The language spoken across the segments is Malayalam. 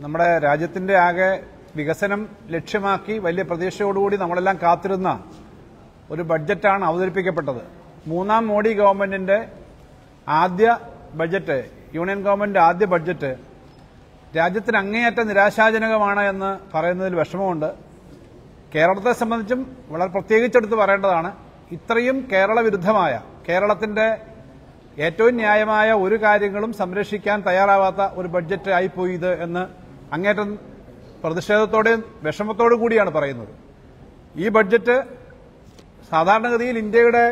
നമ്മുടെ രാജ്യത്തിന്റെ ആകെ വികസനം ലക്ഷ്യമാക്കി വലിയ പ്രതീക്ഷയോടുകൂടി നമ്മളെല്ലാം കാത്തിരുന്ന ഒരു ബഡ്ജറ്റാണ് അവതരിപ്പിക്കപ്പെട്ടത്. മൂന്നാം മോഡി ഗവൺമെന്റിന്റെ ആദ്യ ബഡ്ജറ്റ് യൂണിയൻ ഗവൺമെന്റിന്റെ ആദ്യ ബഡ്ജറ്റ് രാജ്യത്തിന് അങ്ങേയറ്റം നിരാശാജനകമാണ് എന്ന് പറയുന്നതിൽ വിഷമമുണ്ട്. കേരളത്തെ സംബന്ധിച്ചും വളരെ പ്രത്യേകിച്ചെടുത്ത് പറയേണ്ടതാണ് ഇത്രയും കേരള വിരുദ്ധമായ കേരളത്തിന്റെ ഏറ്റവും ന്യായമായ ഒരു കാര്യങ്ങളും സംരക്ഷിക്കാൻ തയ്യാറാവാത്ത ഒരു ബഡ്ജറ്റ് ആയിപ്പോയി ഇത് എന്ന് അങ്ങേറ്റം പ്രതിഷേധത്തോടെയും വിഷമത്തോടു കൂടിയാണ് പറയുന്നത്. ഈ ബഡ്ജറ്റ് സാധാരണഗതിയിൽ ഇന്ത്യയുടെ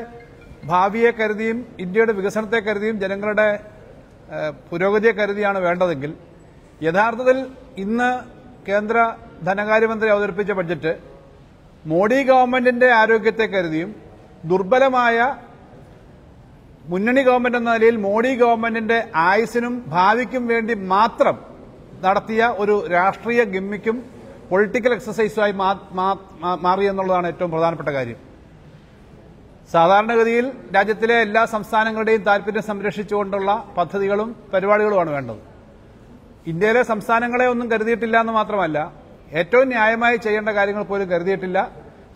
ഭാവിയെ കരുതിയും ഇന്ത്യയുടെ വികസനത്തെ കരുതിയും ജനങ്ങളുടെ പുരോഗതിയെ കരുതിയാണ് വേണ്ടതെങ്കിൽ യഥാർത്ഥത്തിൽ ഇന്ന് കേന്ദ്ര ധനകാര്യമന്ത്രി അവതരിപ്പിച്ച ബഡ്ജറ്റ് മോഡി ഗവൺമെന്റിന്റെ ആരോഗ്യത്തെ കരുതിയും ദുർബലമായ മുന്നണി ഗവൺമെന്റ് എന്ന നിലയിൽ മോഡി ഗവൺമെന്റിന്റെ ആയുസിനും ഭാവിക്കും വേണ്ടി മാത്രം നടത്തിയ ഒരു രാഷ്ട്രീയ ഗിമ്മിക്കും പൊളിറ്റിക്കൽ എക്സസൈസുമായി മാറി എന്നുള്ളതാണ് ഏറ്റവും പ്രധാനപ്പെട്ട കാര്യം. സാധാരണഗതിയിൽ രാജ്യത്തിലെ എല്ലാ സംസ്ഥാനങ്ങളുടെയും താല്പര്യം സംരക്ഷിച്ചുകൊണ്ടുള്ള പദ്ധതികളും പരിപാടികളുമാണ് വേണ്ടത്. ഇന്ത്യയിലെ സംസ്ഥാനങ്ങളെ ഒന്നും കരുതിയിട്ടില്ല എന്ന് മാത്രമല്ല ഏറ്റവും ന്യായമായി ചെയ്യേണ്ട കാര്യങ്ങൾ പോലും കരുതിയിട്ടില്ല.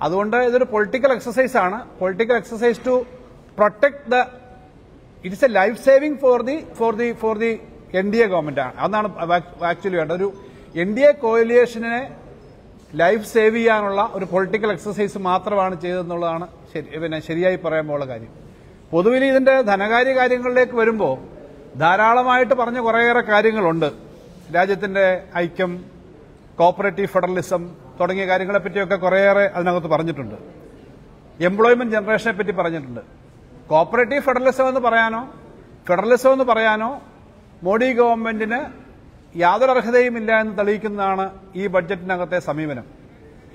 അതുകൊണ്ട് ഇതൊരു പൊളിറ്റിക്കൽ എക്സസൈസ് ആണ്. Political exercise to protect the it's a life saving for the for the for the N D A government ആണ് അതാണ് ആക്ച്വലി വേണ്ടത്. ഒരു എൻ ഡി എ കോയിലിയേഷനെ ലൈഫ് സേവ് ചെയ്യാനുള്ള ഒരു പൊളിറ്റിക്കൽ എക്സസൈസ് മാത്രമാണ് ചെയ്തതെന്നുള്ളതാണ് ശരി പിന്നെ ശരിയായി പറയുമ്പോൾ കാര്യം. പൊതുവിൽ ഇതിന്റെ ധനകാര്യ കാര്യങ്ങളിലേക്ക് വരുമ്പോൾ ധാരാളമായിട്ട് പറഞ്ഞ കുറേയേറെ കാര്യങ്ങളുണ്ട്. രാജ്യത്തിന്റെ ഐക്യം കോപ്പറേറ്റീവ് ഫെഡറലിസം തുടങ്ങിയ കാര്യങ്ങളെപ്പറ്റിയൊക്കെ കുറേയേറെ അതിനകത്ത് പറഞ്ഞിട്ടുണ്ട്. എംപ്ലോയ്മെന്റ് ജനറേഷനെ പറ്റി പറഞ്ഞിട്ടുണ്ട്. കോപ്പറേറ്റീവ് ഫെഡറലിസം എന്ന് പറയാനോ ഫെഡറലിസം എന്ന് പറയാനോ മോഡി ഗവൺമെന്റിന് യാതൊരു അർഹതയുമില്ല എന്ന് തെളിയിക്കുന്നതാണ് ഈ ബഡ്ജറ്റിനകത്തെ സമീപനം.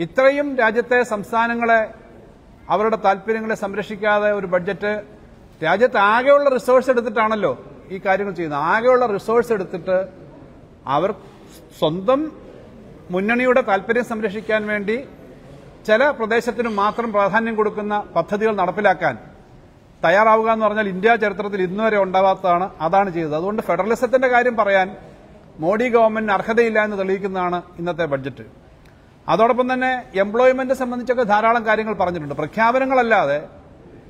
ഇത്രയും രാജ്യത്തെ സംസ്ഥാനങ്ങളെ അവരുടെ താല്പര്യങ്ങളെ സംരക്ഷിക്കാതെ ഒരു ബഡ്ജറ്റ് രാജ്യത്ത് ആകെയുള്ള റിസോഴ്സ് എടുത്തിട്ടാണല്ലോ ഈ കാര്യങ്ങൾ ചെയ്യുന്നത്. ആകെയുള്ള റിസോഴ്സ് എടുത്തിട്ട് അവർ സ്വന്തം മുന്നണിയുടെ താല്പര്യം സംരക്ഷിക്കാൻ വേണ്ടി ചില പ്രദേശത്തിന് മാത്രം പ്രാധാന്യം കൊടുക്കുന്ന പദ്ധതികൾ നടപ്പിലാക്കാൻ തയ്യാറാവുക എന്ന് പറഞ്ഞാൽ ഇന്ത്യ ചരിത്രത്തിൽ ഇന്നുവരെ ഉണ്ടാവാത്തതാണ് അതാണ് ചെയ്തത്. അതുകൊണ്ട് ഫെഡറലിസത്തിന്റെ കാര്യം പറയാൻ മോഡി ഗവൺമെന്റിന് അർഹതയില്ല എന്ന് തെളിയിക്കുന്നതാണ് ഇന്നത്തെ ബഡ്ജറ്റ്. അതോടൊപ്പം തന്നെ എംപ്ലോയ്മെന്റ് സംബന്ധിച്ചൊക്കെ ധാരാളം കാര്യങ്ങൾ പറഞ്ഞിട്ടുണ്ട്. പ്രഖ്യാപനങ്ങളല്ലാതെ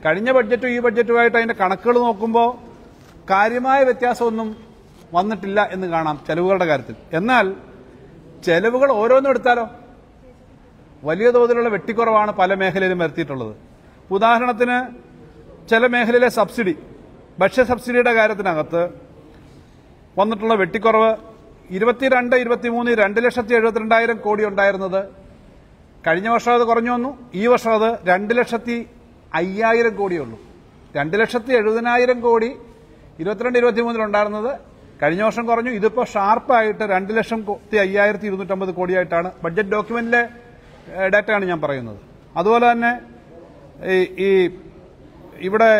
കഴിഞ്ഞ ബഡ്ജറ്റും ഈ ബഡ്ജറ്റുമായിട്ട് അതിന്റെ കണക്കുകൾ നോക്കുമ്പോൾ കാര്യമായ വ്യത്യാസമൊന്നും വന്നിട്ടില്ല എന്ന് കാണാം ചെലവുകളുടെ കാര്യത്തിൽ. എന്നാൽ ചെലവുകൾ ഓരോന്നും എടുത്താലോ? വലിയ തോതിലുള്ള വെട്ടിക്കുറവാണ് പല മേഖലയിലും വരുത്തിയിട്ടുള്ളത്. ഉദാഹരണത്തിന് ചില മേഖലയിലെ സബ്സിഡി ഭക്ഷ്യ സബ്സിഡിയുടെ കാര്യത്തിനകത്ത് വന്നിട്ടുള്ള വെട്ടിക്കുറവ് ഇരുപത്തിരണ്ട് ഇരുപത്തിമൂന്ന് രണ്ട് ലക്ഷത്തി എഴുപത്തിരണ്ടായിരം കോടി ഉണ്ടായിരുന്നത് കഴിഞ്ഞ വർഷം അത് കുറഞ്ഞു വന്നു. ഈ വർഷം അത് രണ്ട് ലക്ഷത്തി അയ്യായിരം കോടിയുള്ളൂ രണ്ട് ലക്ഷത്തി എഴുപതിനായിരം കോടി ഇരുപത്തിരണ്ട് ഇരുപത്തിമൂന്നിലുണ്ടായിരുന്നത് കഴിഞ്ഞ വർഷം കുറഞ്ഞു. ഇതിപ്പോൾ ഷാർപ്പായിട്ട് രണ്ട് ലക്ഷം അയ്യായിരത്തി ഇരുന്നൂറ്റമ്പത് കോടിയായിട്ടാണ് ബഡ്ജറ്റ് ഡോക്യുമെന്റിലെ ഡാറ്റയാണ് ഞാൻ പറയുന്നത്. അതുപോലെ തന്നെ ഈ ഇവിടെ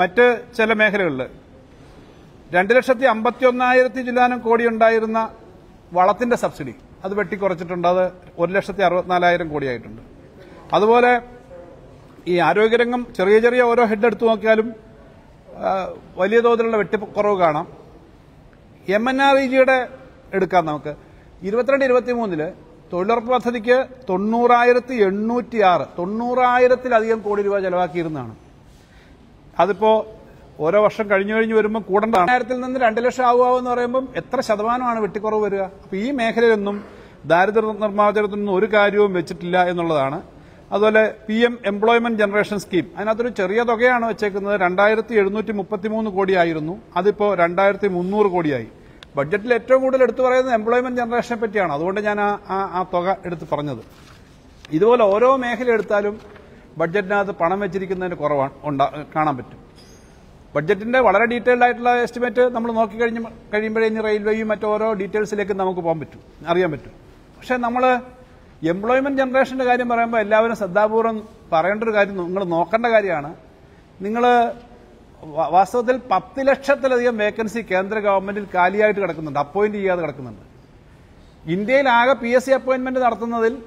മറ്റ് ചില മേഖലകളിൽ രണ്ട് ലക്ഷത്തി അമ്പത്തി ഒന്നായിരത്തി ചില്ലാനം കോടി ഉണ്ടായിരുന്ന വളത്തിന്റെ സബ്സിഡി. അത് വെട്ടിക്കുറച്ചിട്ടുണ്ട്. അത് ഒരു ലക്ഷത്തി അറുപത്തിനാലായിരം കോടിയായിട്ടുണ്ട്. അതുപോലെ ഈ ആരോഗ്യരംഗം ചെറിയ ചെറിയ ഓരോ ഹെഡ് എടുത്തു നോക്കിയാലും വലിയ തോതിലുള്ള വെട്ടിക്കുറവ് കാണാം. എം എൻ ആർ ഇ ജിയുടെ എടുക്കാം നമുക്ക്. ഇരുപത്തിരണ്ട് ഇരുപത്തി മൂന്നിൽ തൊഴിലുറപ്പ് പദ്ധതിക്ക് തൊണ്ണൂറായിരത്തി എണ്ണൂറ്റി ആറ് തൊണ്ണൂറായിരത്തിലധികം കോടി രൂപ ചെലവാക്കിയിരുന്നതാണ്. അതിപ്പോ ഓരോ വർഷം കഴിഞ്ഞു കഴിഞ്ഞ് വരുമ്പോൾ കൂടേണ്ടതാണ് ആയിരത്തിൽ നിന്ന് രണ്ട് ലക്ഷം ആവുകയെന്ന് പറയുമ്പോൾ എത്ര ശതമാനമാണ് വെട്ടിക്കുറവ് വരിക? അപ്പൊ ഈ മേഖലയിലൊന്നും ദാരിദ്ര്യ നിർമ്മാർജനത്തിനൊന്നും ഒരു കാര്യവും വെച്ചിട്ടില്ല എന്നുള്ളതാണ്. അതുപോലെ P M employment generation scheme അതിനകത്തൊരു ചെറിയ തുകയാണ് വെച്ചേക്കുന്നത്. രണ്ടായിരത്തി എഴുന്നൂറ്റി മുപ്പത്തിമൂന്ന് കോടിയായിരുന്നു. അതിപ്പോ രണ്ടായിരത്തി മുന്നൂറ് കോടിയായി. ബഡ്ജറ്റിൽ ഏറ്റവും കൂടുതൽ എടുത്തു പറയുന്നത് എംപ്ലോയ്മെന്റ് ജനറേഷനെ പറ്റിയാണ്. അതുകൊണ്ട് ഞാൻ ആ തുക എടുത്ത് പറഞ്ഞത്. ഇതുപോലെ ഓരോ മേഖല എടുത്താലും ബഡ്ജറ്റിനകത്ത് പണം വെച്ചിരിക്കുന്നതിന് കുറവാണ് ഉണ്ടാ- കാണാൻ പറ്റും. ബഡ്ജറ്റിന്റെ വളരെ ഡീറ്റെയിൽഡ് ആയിട്ടുള്ള എസ്റ്റിമേറ്റ് നമ്മൾ നോക്കി കഴിഞ്ഞ് കഴിയുമ്പോഴേ റെയിൽവേയും മറ്റോരോ ഡീറ്റെയിൽസിലേക്ക് നമുക്ക് പോകാൻ പറ്റും അറിയാൻ പറ്റും. പക്ഷെ നമ്മൾ എംപ്ലോയ്മെന്റ് ജനറേഷന്റെ കാര്യം പറയുമ്പോൾ എല്ലാവരും ശ്രദ്ധാപൂർവം പറയേണ്ട ഒരു കാര്യം നിങ്ങൾ നോക്കേണ്ട കാര്യമാണ്. നിങ്ങൾ വാസ്തവത്തിൽ പത്ത് ലക്ഷത്തിലധികം വേക്കൻസി കേന്ദ്ര ഗവൺമെന്റിൽ കാലിയായിട്ട് കിടക്കുന്നുണ്ട് അപ്പോയിന്റ് ചെയ്യാതെ കിടക്കുന്നുണ്ട്. ഇന്ത്യയിൽ ആകെ പി എസ് സി അപ്പോയിന്റ്മെന്റ് നടത്തുന്നതിൽ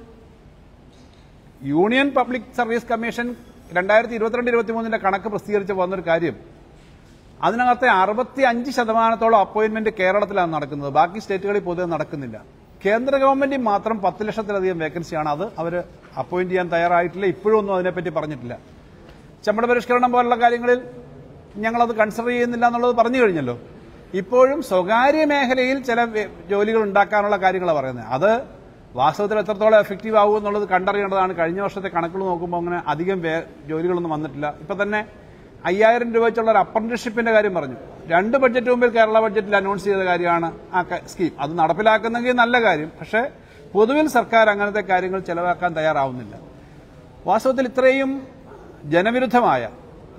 യൂണിയൻ പബ്ലിക് സർവീസ് കമ്മീഷൻ രണ്ടായിരത്തി ഇരുപത്തിരണ്ട് ഇരുപത്തിമൂന്നിന്റെ കണക്ക് പ്രസിദ്ധീകരിച്ച് വന്നൊരു കാര്യം. അതിനകത്തെ അറുപത്തി അഞ്ച് ശതമാനത്തോളം അപ്പോയിന്റ്മെന്റ് കേരളത്തിലാണ് നടക്കുന്നത്. ബാക്കി സ്റ്റേറ്റുകളിൽ പൊതുവെ നടക്കുന്നില്ല. കേന്ദ്ര ഗവൺമെന്റിൽ മാത്രം പത്ത് ലക്ഷത്തിലധികം വേക്കൻസിയാണ് അത്. അവർ അപ്പോയിന്റ് ചെയ്യാൻ തയ്യാറായിട്ടില്ല. ഇപ്പോഴും ഒന്നും അതിനെപ്പറ്റി പറഞ്ഞിട്ടില്ല. ശമ്പള പരിഷ്കരണം പോലുള്ള കാര്യങ്ങളിൽ ഞങ്ങളത് കൺസിഡർ ചെയ്യുന്നില്ല എന്നുള്ളത് പറഞ്ഞു കഴിഞ്ഞല്ലോ. ഇപ്പോഴും സ്വകാര്യ മേഖലയിൽ ചില ജോലികൾ ഉണ്ടാക്കാനുള്ള കാര്യങ്ങളാണ് പറയുന്നത്. അത് വാസ്തവത്തിൽ എത്രത്തോളം എഫക്റ്റീവ് ആകും എന്നുള്ളത് കണ്ടറിയേണ്ടതാണ്. കഴിഞ്ഞ വർഷത്തെ കണക്കുകൾ നോക്കുമ്പോൾ അങ്ങനെ അധികം ജോലികളൊന്നും വന്നിട്ടില്ല. ഇപ്പം തന്നെ അയ്യായിരം രൂപ വെച്ചുള്ള ഒരു അപ്രന്റീസ്ഷിപ്പിന്റെ കാര്യം പറഞ്ഞു. രണ്ട് ബഡ്ജറ്റ് മുമ്പിൽ കേരള ബഡ്ജറ്റിൽ അനൗൺസ് ചെയ്ത കാര്യമാണ് ആ സ്കീം അത് നടപ്പിലാക്കുന്നെങ്കിൽ നല്ല കാര്യം. പക്ഷേ പൊതുവിൽ സർക്കാർ അങ്ങനത്തെ കാര്യങ്ങൾ ചെലവാക്കാൻ തയ്യാറാവുന്നില്ല. വാസ്തവത്തിൽ ഇത്രയും ജനവിരുദ്ധമായ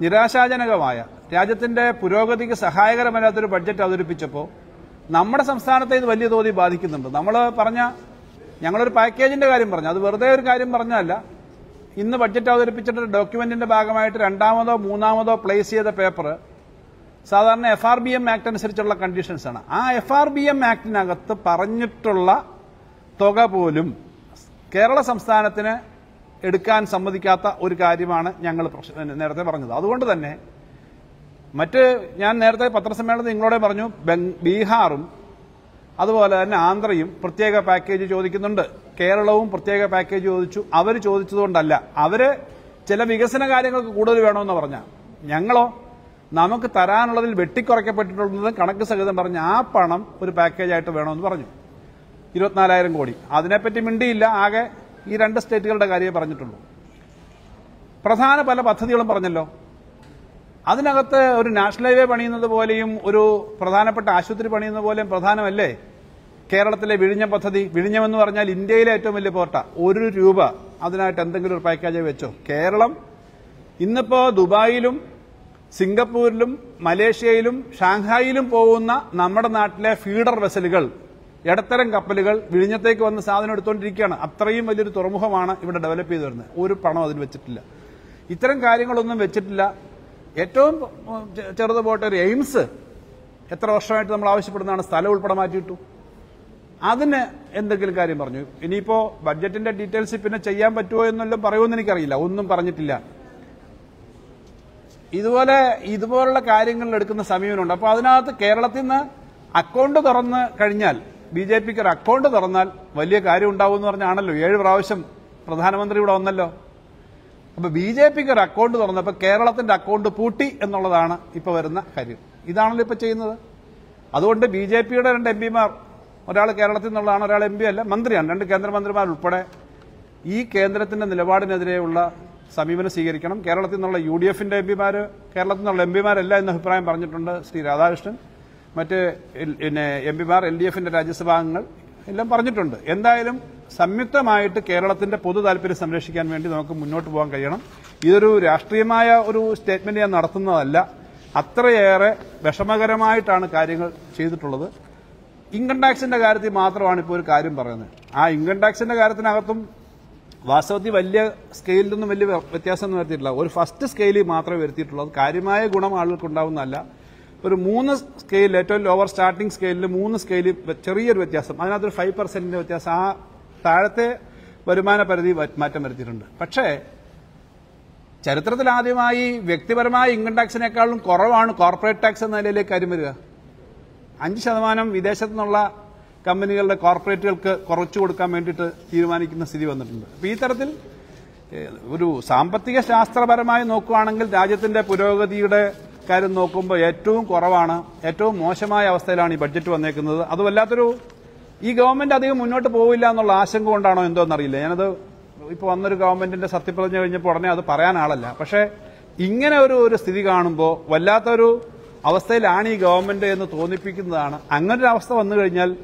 നിരാശാജനകമായ രാജ്യത്തിന്റെ പുരോഗതിക്ക് സഹായകരമല്ലാത്തൊരു ബഡ്ജറ്റ് അവതരിപ്പിച്ചപ്പോൾ നമ്മുടെ സംസ്ഥാനത്തെ ഇത് വലിയ തോതിൽ ബാധിക്കുന്നുണ്ട്. നമ്മൾ പറഞ്ഞ ഞങ്ങളൊരു പാക്കേജിന്റെ കാര്യം പറഞ്ഞു. അത് വെറുതെ ഒരു കാര്യം പറഞ്ഞല്ല ഇന്ന് ബഡ്ജറ്റ് അവതരിപ്പിച്ചിട്ട് ഡോക്യുമെന്റിന്റെ ഭാഗമായിട്ട് രണ്ടാമതോ മൂന്നാമതോ പ്ലേസ് ചെയ്ത പേപ്പർ സാധാരണ F R B M act അനുസരിച്ചുള്ള കണ്ടീഷൻസ് ആണ്. ആ എഫ് ആർ ബി എം ആക്ടിനകത്ത് പറഞ്ഞിട്ടുള്ള തുക പോലും കേരള സംസ്ഥാനത്തിന് എടുക്കാൻ സമ്മതിക്കാത്ത ഒരു കാര്യമാണ് ഞങ്ങൾ നേരത്തെ പറഞ്ഞത്. അതുകൊണ്ട് തന്നെ മറ്റ് ഞാൻ നേരത്തെ പത്രസമ്മേളനത്തിൽ നിങ്ങളോട് പറഞ്ഞു ബീഹാറും അതുപോലെ തന്നെ ആന്ധ്രയും പ്രത്യേക പാക്കേജ് ചോദിക്കുന്നുണ്ട്. കേരളവും പ്രത്യേക പാക്കേജ് ചോദിച്ചു. അവർ ചോദിച്ചതുകൊണ്ടല്ല. അവർ ചില വികസന കാര്യങ്ങൾക്ക് കൂടുതൽ വേണമെന്ന് പറഞ്ഞ. ഞങ്ങളോ? നമുക്ക് തരാനുള്ളതിൽ വെട്ടിക്കുറയ്ക്കപ്പെട്ടിട്ടുള്ളത് കണക്ക് സഹിതം പറഞ്ഞ ആ പണം ഒരു പാക്കേജായിട്ട് വേണമെന്ന് പറഞ്ഞു. ഇരുപത്തിനാലായിരം കോടി. അതിനെപ്പറ്റി മിണ്ടിയില്ല. ആകെ ഈ രണ്ട് സ്റ്റേറ്റുകളുടെ കാര്യമേ പറഞ്ഞിട്ടുള്ളൂ. പ്രധാന പല പദ്ധതികളും പറഞ്ഞല്ലോ. അതിനകത്ത് ഒരു നാഷണൽ ഹൈവേ പണിയുന്നത് പോലെയും ഒരു പ്രധാനപ്പെട്ട ആശുപത്രി പണിയുന്ന പോലെയും പ്രധാനമല്ലേ? കേരളത്തിലെ വിഴിഞ്ഞ പദ്ധതി വിഴിഞ്ഞമെന്ന് പറഞ്ഞാൽ ഇന്ത്യയിലെ ഏറ്റവും വലിയ പോർട്ട. ഒരു രൂപ അതിനായിട്ട് എന്തെങ്കിലും ഒരു പാക്കേജ് വെച്ചോ? കേരളം ഇന്നിപ്പോ ദുബായിലും സിംഗപ്പൂരിലും മലേഷ്യയിലും ഷാങ്ഹായിലും പോകുന്ന നമ്മുടെ നാട്ടിലെ ഫീഡർ വെസലുകൾ ഇടത്തരം കപ്പലുകൾ വിഴിഞ്ഞത്തേക്ക് വന്ന് സാധനം എടുത്തുകൊണ്ടിരിക്കുകയാണ് അത്രയും വലിയൊരു തുറമുഖമാണ് ഇവിടെ ഡെവലപ്പ് ചെയ്തു വരുന്നത്. ഒരു പണം അതിന് വെച്ചിട്ടില്ല. ഇത്തരം കാര്യങ്ങളൊന്നും വെച്ചിട്ടില്ല. ഏറ്റവും ചെറുത് പോട്ടെ ഒരു എയിംസ് എത്ര വർഷമായിട്ട് നമ്മൾ ആവശ്യപ്പെടുന്നതാണ് സ്ഥലം ഉൾപ്പെടെ മാറ്റിയിട്ടു അതിന് എന്തെങ്കിലും കാര്യം പറഞ്ഞു. ഇനിയിപ്പോ ബഡ്ജറ്റിന്റെ ഡീറ്റെയിൽസ് പിന്നെ ചെയ്യാൻ പറ്റുമോ എന്നെല്ലാം പറയുമെന്ന് എനിക്കറിയില്ല. ഒന്നും പറഞ്ഞിട്ടില്ല. ഇതുപോലെ ഇതുപോലുള്ള കാര്യങ്ങളിൽ എടുക്കുന്ന സമീപനമുണ്ട്. അപ്പോൾ അതിനകത്ത് കേരളത്തിൽ നിന്ന് അക്കൗണ്ട് തുറന്ന് കഴിഞ്ഞാൽ ബി ജെ പിക്ക് ഒരു അക്കൗണ്ട് തുറന്നാൽ വലിയ കാര്യം ഉണ്ടാവും എന്ന് പറഞ്ഞാണല്ലോ. ഏഴ് പ്രാവശ്യം പ്രധാനമന്ത്രി ഇവിടെ വന്നല്ലോ. അപ്പൊ ബി ജെ പിക്ക് ഒരു അക്കൗണ്ട് തുറന്നപ്പോൾ കേരളത്തിന്റെ അക്കൗണ്ട് പൂട്ടി എന്നുള്ളതാണ് ഇപ്പൊ വരുന്ന കാര്യം. ഇതാണല്ലോ ഇപ്പൊ ചെയ്യുന്നത്. അതുകൊണ്ട് ബി ജെ പിയുടെ രണ്ട് എം പിമാർ ഒരാൾ കേരളത്തിൽ നിന്നുള്ളതാണ് ഒരാൾ എം പി അല്ല മന്ത്രിയാണ് രണ്ട് കേന്ദ്രമന്ത്രിമാരുൾപ്പെടെ ഈ കേന്ദ്രത്തിന്റെ നിലപാടിനെതിരെയുള്ള സമീപനം സ്വീകരിക്കണം. കേരളത്തിൽ നിന്നുള്ള യു ഡി എഫിന്റെ എം പിമാർ കേരളത്തിൽ നിന്നുള്ള എം പിമാരല്ല എന്ന അഭിപ്രായം പറഞ്ഞിട്ടുണ്ട് ശ്രീ രാധാകൃഷ്ണൻ. മറ്റ് പിന്നെ എം പിമാർ എൽ ഡി എഫിന്റെ രാജ്യസഭാംഗങ്ങൾ എല്ലാം പറഞ്ഞിട്ടുണ്ട്. എന്തായാലും സംയുക്തമായിട്ട് കേരളത്തിന്റെ പൊതു താല്പര്യം സംരക്ഷിക്കാൻ വേണ്ടി നമുക്ക് മുന്നോട്ട് പോകാൻ കഴിയണം. ഇതൊരു രാഷ്ട്രീയമായ ഒരു സ്റ്റേറ്റ്മെന്റ് ഞാൻ നടത്തുന്നതല്ല. അത്രയേറെ വിഷമകരമായിട്ടാണ് കാര്യങ്ങൾ ചെയ്തിട്ടുള്ളത്. ഇൻകം ടാക്സിന്റെ കാര്യത്തിൽ മാത്രമാണ് ഇപ്പോൾ ഒരു കാര്യം പറയുന്നത്. ആ ഇൻകം ടാക്സിന്റെ കാര്യത്തിനകത്തും വാസ്തവത്തിൽ വലിയ സ്കെയിലൊന്നും വലിയ വ്യത്യാസം വ്യത്യാസമൊന്നും വരുത്തിയിട്ടില്ല. ഒരു ഫസ്റ്റ് സ്കെയിലിൽ മാത്രമേ വരുത്തിയിട്ടുള്ളൂ. കാര്യമായ ഗുണം ആളുകൾക്ക് ഉണ്ടാവുന്നതല്ല ഒരു മൂന്ന് സ്കെയിൽ ഏറ്റവും ലോവർ സ്റ്റാർട്ടിംഗ് സ്കെയിലിൽ മൂന്ന് സ്കെയിലിൽ ചെറിയൊരു വ്യത്യാസം. അതിനകത്തൊരു ഫൈവ് പെർസെന്റിന്റെ വ്യത്യാസം. ആ താഴത്തെ വരുമാന പരിധി മാറ്റം വരുത്തിയിട്ടുണ്ട്. പക്ഷേ ചരിത്രത്തിൽ ആദ്യമായി വ്യക്തിപരമായ ഇൻകം ടാക്സിനേക്കാളും കുറവാണ് കോർപ്പറേറ്റ് ടാക്സ് എന്ന നിലയിലേക്ക് കാര്യം വരിക. അഞ്ച് ശതമാനം വിദേശത്തു നിന്നുള്ള കമ്പനികളുടെ കോർപ്പറേറ്റുകൾക്ക് കുറച്ചു കൊടുക്കാൻ വേണ്ടിയിട്ട് തീരുമാനിക്കുന്ന സ്ഥിതി വന്നിട്ടുണ്ട്. അപ്പോൾ ഈ തരത്തിൽ ഒരു സാമ്പത്തിക ശാസ്ത്രപരമായി നോക്കുകയാണെങ്കിൽ രാജ്യത്തിന്റെ പുരോഗതിയുടെ കാര്യം നോക്കുമ്പോൾ ഏറ്റവും കുറവാണ് ഏറ്റവും മോശമായ അവസ്ഥയിലാണ് ഈ ബഡ്ജറ്റ് വന്നേക്കുന്നത്. അത് വല്ലാത്തൊരു ഈ ഗവൺമെന്റ് അധികം മുന്നോട്ട് പോവില്ല എന്നുള്ള ആശങ്ക കൊണ്ടാണോ എന്തോ എന്നറിയില്ല ഞാനത് ഇപ്പോൾ വന്നൊരു ഗവൺമെന്റിന്റെ സത്യപ്രതിജ്ഞ കഴിഞ്ഞപ്പോൾ ഉടനെ അത് പറയാൻ ആളല്ല. പക്ഷേ ഇങ്ങനെ ഒരു ഒരു സ്ഥിതി കാണുമ്പോൾ വല്ലാത്തൊരു അവസ്ഥയിലാണ് ഈ ഗവൺമെന്റ് എന്ന് തോന്നിപ്പിക്കുന്നതാണ്. അങ്ങനൊരു അവസ്ഥ വന്നു കഴിഞ്ഞാൽ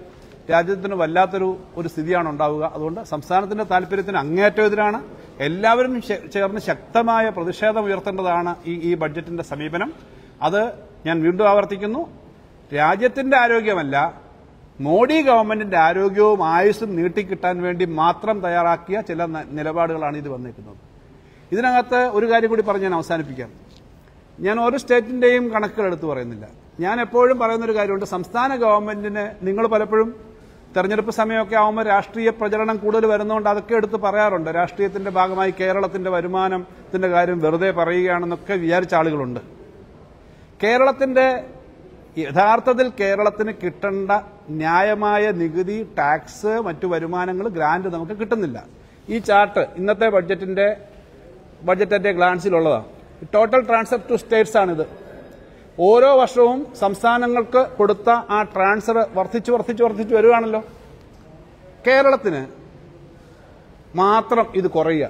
രാജ്യത്തിന് വല്ലാത്തൊരു ഒരു സ്ഥിതിയാണ് ഉണ്ടാവുക. അതുകൊണ്ട് സംസ്ഥാനത്തിന്റെ താല്പര്യത്തിന് അങ്ങേയറ്റം എതിരാണ്. എല്ലാവരും ചേർന്ന് ശക്തമായ പ്രതിഷേധം ഉയർത്തേണ്ടതാണ് ഈ ഈ ബഡ്ജറ്റിന്റെ സമീപനം. അത് ഞാൻ വീണ്ടും ആവർത്തിക്കുന്നു. രാജ്യത്തിന്റെ ആരോഗ്യമല്ല മോഡി ഗവൺമെന്റിന്റെ ആരോഗ്യവും ആയുസ്സും നീട്ടിക്കിട്ടാൻ വേണ്ടി മാത്രം തയ്യാറാക്കിയ ചില നിലപാടുകളാണ് ഇത് വന്നിരിക്കുന്നത് ഇതിനകത്ത് ഒരു കാര്യം കൂടി പറഞ്ഞ് ഞാൻ അവസാനിപ്പിക്കാം. ഞാൻ ഓരോ സ്റ്റേറ്റിന്റെയും കണക്കുകൾ എടുത്തു പറയുന്നില്ല. ഞാൻ എപ്പോഴും പറയുന്ന ഒരു കാര്യമുണ്ട് സംസ്ഥാന ഗവൺമെന്റിന് നിങ്ങൾ പലപ്പോഴും തെരഞ്ഞെടുപ്പ് സമയമൊക്കെ ആവുമ്പോൾ രാഷ്ട്രീയ പ്രചരണം കൂടുതൽ വരുന്നതുകൊണ്ട് അതൊക്കെ എടുത്ത് പറയാറുണ്ട്. രാഷ്ട്രീയത്തിന്റെ ഭാഗമായി കേരളത്തിന്റെ വരുമാനത്തിന്റെ കാര്യം വെറുതെ പറയുകയാണെന്നൊക്കെ വിചാരിച്ച ആളുകളുണ്ട്. കേരളത്തിന്റെ യഥാർത്ഥത്തിൽ കേരളത്തിന് കിട്ടേണ്ട ന്യായമായ നികുതി ടാക്സ് മറ്റു വരുമാനങ്ങൾ ഗ്രാന്റ് നമുക്ക് കിട്ടുന്നില്ല. ഈ ചാർട്ട് ഇന്നത്തെ ബഡ്ജറ്റിന്റെ ബഡ്ജറ്റിന്റെ ഗ്ലാൻസിലുള്ളതാണ് ടോട്ടൽ ട്രാൻസ്ഫർ ടു സ്റ്റേറ്റ്സ് ആണിത്. ഓരോ വർഷവും സംസ്ഥാനങ്ങൾക്ക് കൊടുത്ത ആ ട്രാൻസ്ഫർ വർദ്ധിച്ചു വർദ്ധിച്ചു വർദ്ധിച്ചു വരുവാണല്ലോ. കേരളത്തിന് മാത്രം ഇത് കുറയുക.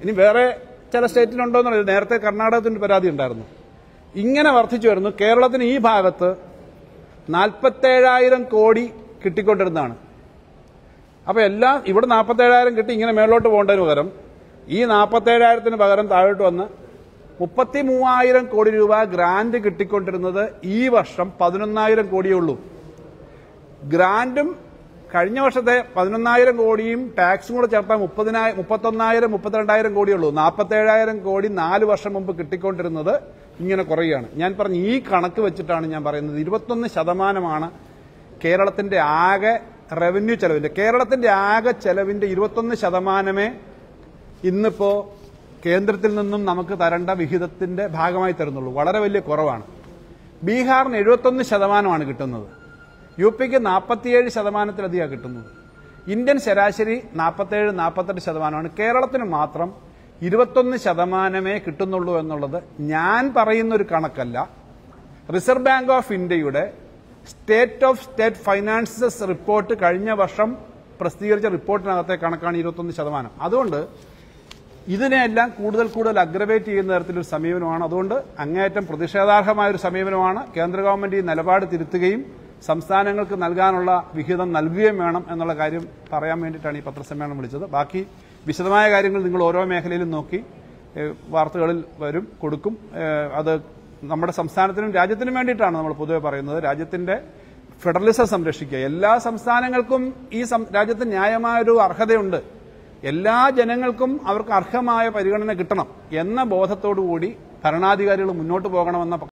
ഇനി വേറെ ചില സ്റ്റേറ്റിലുണ്ടോയെന്നറിയില്ല നേരത്തെ കർണാടകത്തിന്റെ പരാതി ഉണ്ടായിരുന്നു. ഇങ്ങനെ വർദ്ധിച്ചു വരുന്നു. കേരളത്തിന് ഈ ഭാഗത്ത് നാൽപ്പത്തേഴായിരം കോടി കിട്ടിക്കൊണ്ടിരുന്നതാണ്. അപ്പൊ എല്ലാം ഇവിടെ നാൽപ്പത്തേഴായിരം കിട്ടി ഇങ്ങനെ മേളോട്ട് പോകേണ്ടതിന് പകരം ഈ നാൽപ്പത്തേഴായിരത്തിന് പകരം താഴോട്ട് വന്ന് മുപ്പത്തി മൂവായിരം കോടി രൂപ ഗ്രാന്റ് കിട്ടിക്കൊണ്ടിരുന്നത് ഈ വർഷം പതിനൊന്നായിരം കോടിയേ ഉള്ളൂ. ഗ്രാന്റും കഴിഞ്ഞ വർഷത്തെ പതിനൊന്നായിരം കോടിയും ടാക്സും കൂടെ ചേർത്താൽ മുപ്പതിനായിരം മുപ്പത്തൊന്നായിരം മുപ്പത്തിരണ്ടായിരം കോടിയുള്ളൂ നാൽപ്പത്തേഴായിരം കോടി നാല് വർഷം മുമ്പ് കിട്ടിക്കൊണ്ടിരുന്നത് ഇങ്ങനെ കുറയുകയാണ്. ഞാൻ പറഞ്ഞ ഈ കണക്ക് വെച്ചിട്ടാണ് ഞാൻ പറയുന്നത്. ഇരുപത്തൊന്ന് ശതമാനമാണ് കേരളത്തിന്റെ ആകെ റവന്യൂ ചെലവിന്റെ. കേരളത്തിന്റെ ആകെ ചെലവിന്റെ ഇരുപത്തൊന്ന് ശതമാനമേ ഇന്നിപ്പോ കേന്ദ്രത്തിൽ നിന്നും നമുക്ക് തരേണ്ട വിഹിതത്തിന്റെ ഭാഗമായി തരുന്നുള്ളൂ. വളരെ വലിയ കുറവാണ്. ബീഹാറിന് എഴുപത്തൊന്ന് ശതമാനമാണ് കിട്ടുന്നത്. യു പിക്ക് നാൽപ്പത്തിയേഴ് ശതമാനത്തിലധികമാണ് കിട്ടുന്നത്. ഇന്ത്യൻ ശരാശരി നാൽപ്പത്തേഴ് നാൽപ്പത്തെട്ട് ശതമാനമാണ്. കേരളത്തിന് മാത്രം ഇരുപത്തൊന്ന് ശതമാനമേ കിട്ടുന്നുള്ളൂ എന്നുള്ളത് ഞാൻ പറയുന്ന ഒരു കണക്കല്ല. റിസർവ് ബാങ്ക് ഓഫ് ഇന്ത്യയുടെ state of state finances report കഴിഞ്ഞ വർഷം പ്രസിദ്ധീകരിച്ച റിപ്പോർട്ടിനകത്തെ കണക്കാണ് ഇരുപത്തൊന്ന് ശതമാനം. അതുകൊണ്ട് ഇതിനെയെല്ലാം കൂടുതൽ കൂടുതൽ അഗ്രവേറ്റ് ചെയ്യുന്ന തരത്തിലൊരു സമീപനമാണ്. അതുകൊണ്ട് അങ്ങേയറ്റം പ്രതിഷേധാർഹമായ ഒരു സമീപനമാണ്. കേന്ദ്ര ഗവൺമെന്റ് ഈ നിലപാട് തിരുത്തുകയും സംസ്ഥാനങ്ങൾക്ക് നൽകാനുള്ള വിഹിതം നൽകുകയും വേണം എന്നുള്ള കാര്യം പറയാൻ വേണ്ടിയിട്ടാണ് ഈ പത്രസമ്മേളനം വിളിച്ചത്. ബാക്കി വിശദമായ കാര്യങ്ങൾ നിങ്ങൾ ഓരോ മേഖലയിലും നോക്കി വാർത്തകളിൽ വരും കൊടുക്കും. അത് നമ്മുടെ സംസ്ഥാനത്തിനും രാജ്യത്തിനും വേണ്ടിയിട്ടാണ് നമ്മൾ പൊതുവെ പറയുന്നത്. രാജ്യത്തിന്റെ ഫെഡറലിസം സംരക്ഷിക്കുക. എല്ലാ സംസ്ഥാനങ്ങൾക്കും ഈ രാജ്യത്ത് ന്യായമായൊരു അർഹതയുണ്ട്. എല്ലാ ജനങ്ങൾക്കും അവർക്ക് അർഹമായ പരിഗണന കിട്ടണം എന്ന ബോധത്തോടു കൂടി ഭരണാധികാരികൾ മുന്നോട്ട് പോകണമെന്ന